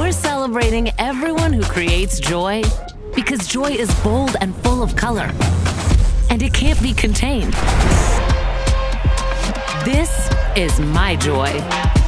We're celebrating everyone who creates joy because joy is bold and full of color, and it can't be contained. This is my joy.